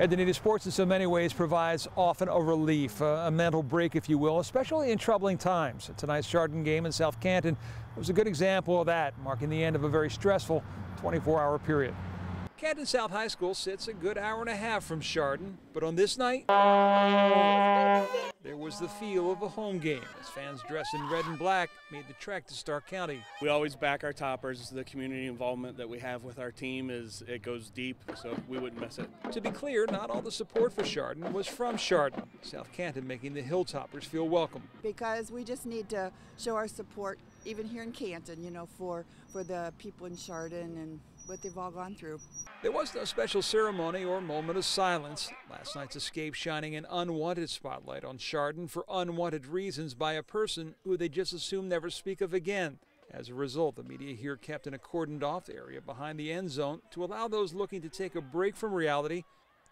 Ed Danita Sports in so many ways provides often a relief, a, a, mental break, if you will, especially in troubling times. Tonight's Chardon game in South Canton was a good example of that, marking the end of a very stressful 24-hour period. Canton South High School sits a good hour and a half from Chardon, but on this night, was the feel of a home game as fans dressed in red and black made the trek to Stark County. We always back our toppers. The community involvement that we have with our team is it goes deep, so we wouldn't miss it. To be clear, not all the support for Chardon was from Chardon. South Canton making the Hilltoppers feel welcome. Because we just need to show our support even here in Canton, you know, for for the people in Chardon and what they've all gone through. There was no special ceremony or moment of silence. Last night's escape shining an unwanted spotlight on Chardon for unwanted reasons by a person who they just assumed never speak of again. As a result, the media here kept in a cordoned off area behind the end zone to allow those looking to take a break from reality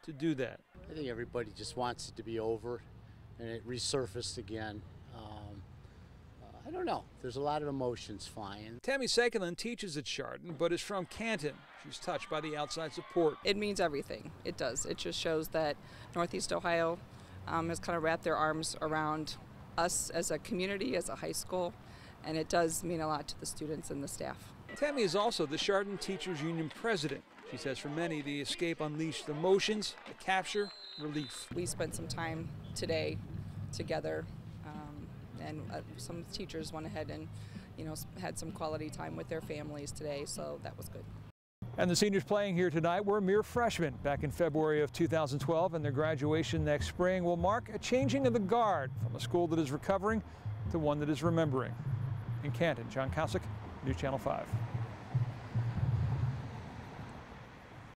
to do that. I think everybody just wants it to be over and it resurfaced again. Um, I don't know. There's a lot of emotions flying. Tammy Sekelin teaches at Chardon, but is from Canton. She's touched by the outside support. It means everything. It does. It just shows that Northeast Ohio um, has kind of wrapped their arms around us as a community, as a high school, and it does mean a lot to the students and the staff. Tammy is also the Chardon Teachers Union president. She says for many, the escape unleashed emotions, the capture, relief. We spent some time today together and uh, some teachers went ahead and you know had some quality time with their families today so that was good and the seniors playing here tonight were mere freshmen back in February of 2012 and their graduation next spring will mark a changing of the guard from a school that is recovering to one that is remembering. In Canton, John Kosich, News Channel 5.